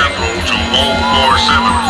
Central to seven.